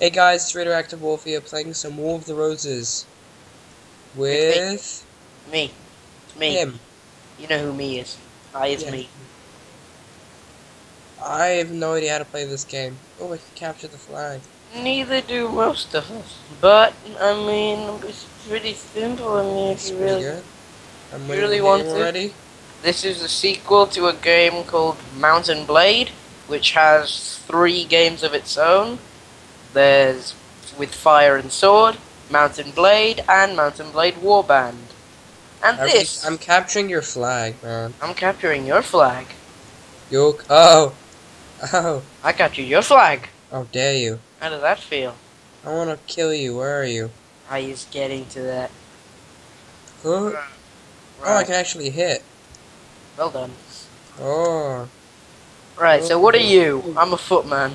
Hey guys, it's Radioactive Wolf here playing some War of the Roses with Me. It's me. him. You know who me is. I is Yeah. me. I have no idea how to play this game. Oh, I can capture the flag. Neither do most of us. But, I mean, it's pretty simple. I mean, It's if you really... good. I'm you really want to? already. This is a sequel to a game called Mount & Blade, which has three games of its own. There's with Fire and Sword, Mount & Blade, and Mount & Blade Warband. And I'm, this, I'm capturing your flag, man. I'm capturing your flag. Yo, oh, oh, I captured your flag. how dare you? How does that feel? I want to kill you. Where are you? I is getting to that. Huh? Oh, I can actually hit. Well done. Oh, Right, so what are oh. you? I'm a footman.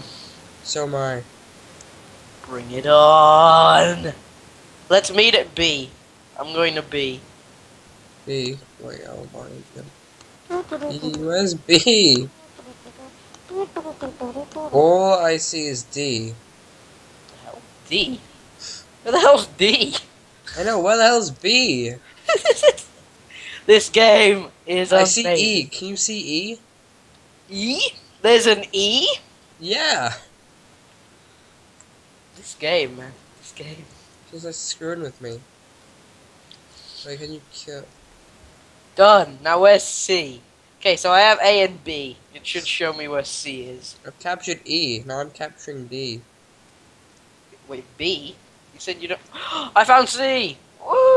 so am I. Bring it on. Let's meet at B. I'm going to B. B. Wait, hold on. B, where's B? All I see is D. Hell, D. Where the hell's D? I know, where the hell's B? this game is I see amazing. E. Can you see E? E? There's an E? Yeah. This game, man. This game. She's like screwing with me. Wait, can you kill? Done. Now where's C? Okay, so I have A and B. It should show me where C is. I've captured E. Now I'm capturing D. Wait, B? You said you don't. I found C! What?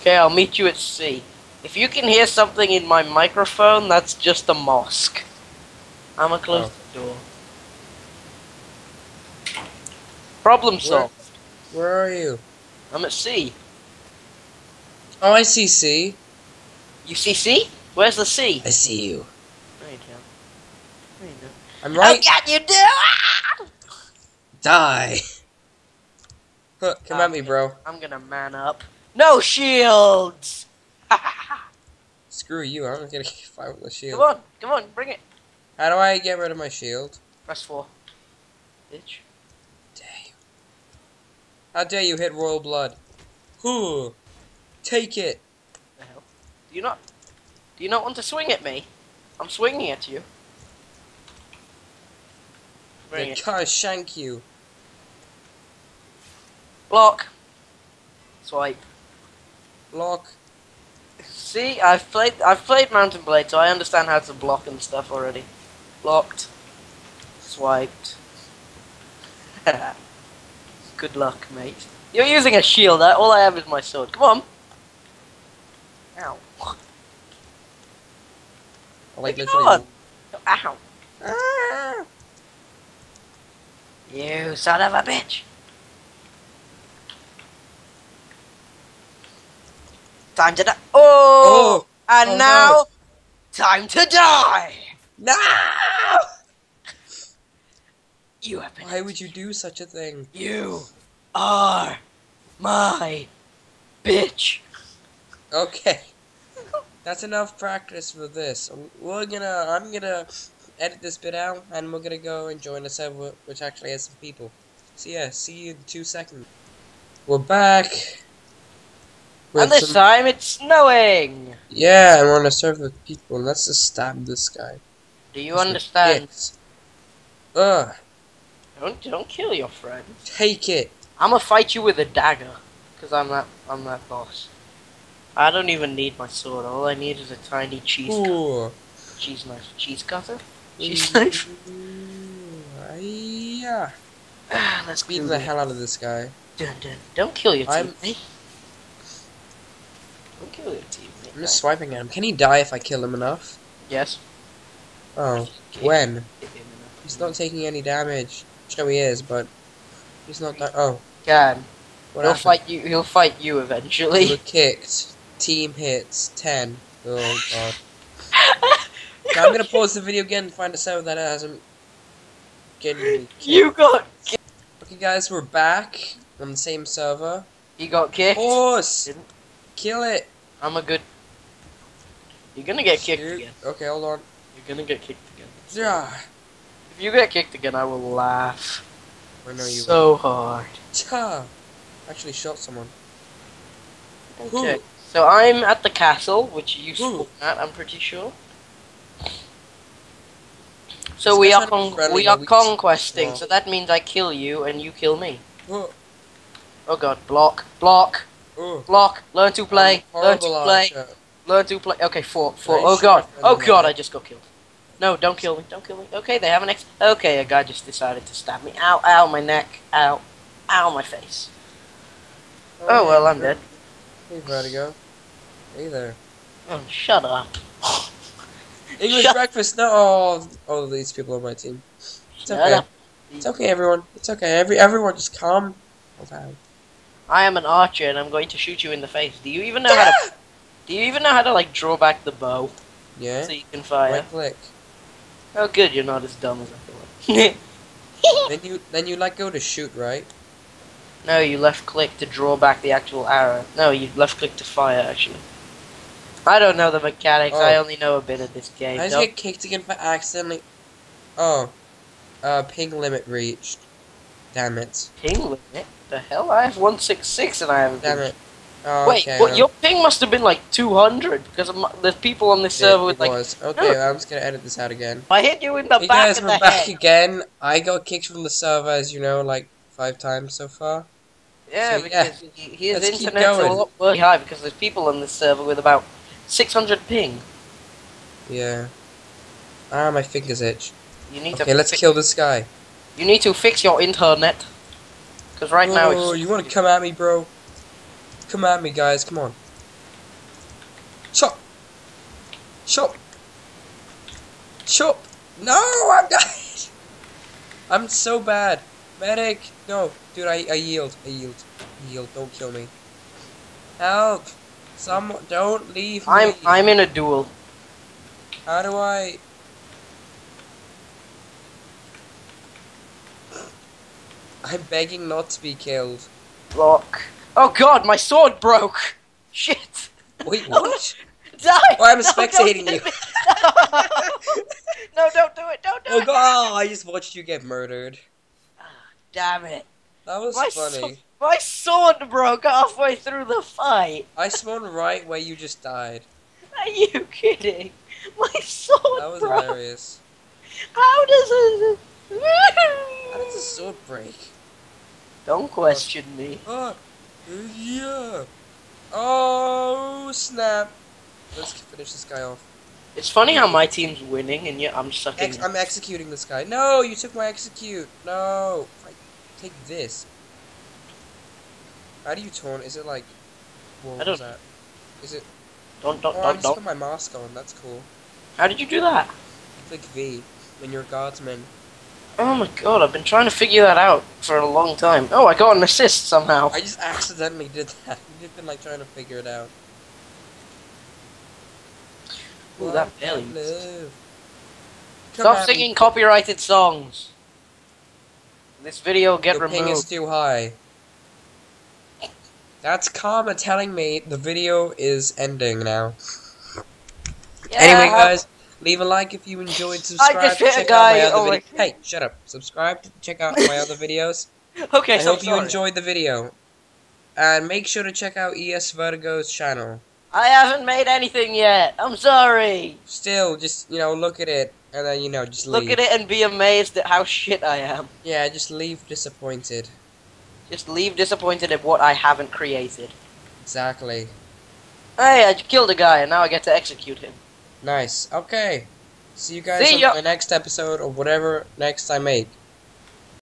Okay, I'll meet you at C. If you can hear something in my microphone, that's just a mosque. I'm gonna close the door. Problem solved. Where are you? I'm at C. Oh, I see C. You see C? Where's the C? I see you. There you go. There you go. I'm right. Oh, God, you do! Die. Huh, Come at me, bro. I'm gonna man up. No shields! Screw you. I'm gonna fight with a come on, come on, bring it. How do I get rid of my shield? Press 4. Bitch. Dare you? How dare you hit royal blood? Who? Take it. the hell? Do you not? Do you not want to swing at me? I'm swinging at you. Bring I it. can't shank you. Block. Swipe. Block. See, I've played. I've played Mount & Blade, so I understand how to block and stuff already. Blocked. Swiped. Good luck, mate. You're using a shield. I- All I have is my sword. Come on. Ow. I like literally. on. Ow. Ah! You son of a bitch. Time to die. Oh! Oh! and Oh, now, no. time to die. No! You have been. Why would you do such a thing? You are my bitch. Okay. That's enough practice for this. We're gonna, I'm gonna edit this bit out, and we're gonna go and join a server which actually has some people. So yeah, see you in two seconds. We're back. and this some- time it's snowing. Yeah, and we're on a server with people. Let's just stab this guy. Do you with understand? Ugh, Don't don't kill your friend. take it. I'm gonna fight you with a dagger, cause I'm that I'm that boss. I don't even need my sword. All I need is a tiny cheese cutter. Ooh. cheese knife. Cheese cutter. Cheese knife. Yeah. Ah, let's Beat the hell out of this guy. Dun, dun. Don't kill your I'm- teammate. Don't kill your teammate. I'm just swiping at him. Can he die if I kill him enough? Yes. Oh, when? He's not taking any damage. No, he is, but he's not. that. oh, Can. what He'll happened? fight you. He'll fight you eventually. We're kicked. Team hits ten. Oh god. I'm gonna pause the video again and find a server that hasn't getting you got. Okay, guys, we're back on the same server. You got kicked. Horse, Didn't- kill it. I'm a good. You're gonna get kicked Shoot. again. Okay, hold on. You're gonna get kicked again. Yeah. If you get kicked again, I will laugh I know you. so hard. Ta! Actually shot someone. Okay. So I'm at the castle, which you spawned at. I'm pretty sure. So This we are we are conquesting. well. So that means I kill you and you kill me. Oh, Oh god, block, block, oh. block. Learn to play. Learn to play. archer. Learn to play. Okay, four, four. Oh god. Oh god. I just got killed. No, don't kill me. Don't kill me. Okay, they have an ex. Okay, a guy just decided to stab me. Ow, ow, my neck. Ow, ow, my face. Oh well, I'm dead. Hey, Vertigo. Hey there. Oh, shut up. English Shut- breakfast. No. Oh, all of these people on my team. It's Shut okay. up. It's okay, everyone. It's okay. Every everyone, just calm down. I am an archer and I'm going to shoot you in the face. Do you even know how to? Ah! Do you even know how to like draw back the bow Yeah. so you can fire? Right click. Oh, good. You're not as dumb as I thought. Then you then you let go to shoot, right? no, you left click to draw back the actual arrow. No, you left click to fire. Actually, I don't know the mechanics. I Oh. only know a bit of this game. I just Don't- get kicked again for accidentally. Oh, uh, ping limit reached. Damn it! ping limit. The hell? I have one six six and I haven't. Damn been- it! Oh, Wait, okay, what? um, Your ping must have been like two hundred because there's people on this it- server it with like. was. Okay, I'm just gonna edit this out again. I hit you in the Hey back guys, of we're the back head. again. I got kicked from the server, as you know, like five times so far. Yeah, So, yeah, because he- his let's internet's a lot worse high because there's people on this server with about 600 ping. Yeah. Ah, my fingers itch. You need Okay, to. let's kill this guy. You need to fix your internet. Because right now Oh, it's. you want to come at me, bro? Come at me, guys. Come on. Chop. Chop. Chop. No, I'm dying. I'm so bad. Medic. No, dude, I, I yield. I yield. Yield. Don't kill me. Help. Some Don't leave I'm me. I'm in a duel. How do I? I'm begging not to be killed. Block. Oh god, my sword broke. Shit. Wait, what? Die. Why am I No, spectating you? it. no, don't do it. Don't do it! Oh it. god! Oh, I just watched you get murdered. Oh, Damn it. That was My, funny. sw- my sword broke halfway through the fight. I spawned right where you just died. Are you kidding? My sword broke. That was broke. hilarious. How does it? How does a sword break? Don't question me. Oh, yeah. Oh snap! Let's finish this guy off. It's funny how my team's winning and yet I'm sucking. Ex- I'm executing this guy. No, you took my execute. No, I take this. How do you taunt? Is it like? What I don't was that? Is it? don't don't Oh, don't just don't. put my mask on. That's cool. How did you do that? Click V when you're a guardsman. Oh my god, I've been trying to figure that out for a long time. Oh, I got an assist somehow. I just accidentally did that. You've been like trying to figure it out. Ooh, that belly. Stop at me. singing copyrighted songs. This video will get Your ping is too high. That's karma telling me the video is ending now. Yeah, Anyway, guys, leave a like if you enjoyed. Subscribe. just hit a guy, out my other vid- Hey, shut up. Subscribe. Check out my other videos. Okay, I so hope you sorry. enjoyed the video. And make sure to check out ES Vertigo's channel. I haven't made anything yet. I'm sorry. Still, just you know, look at it, and then you know, just leave. Look at it and be amazed at how shit I am. Yeah, just leave disappointed. Just leave disappointed at what I haven't created. Exactly. Hey, I killed a guy and now I get to execute him. Nice. Okay. See you guys See on ya. the next episode or whatever next I make.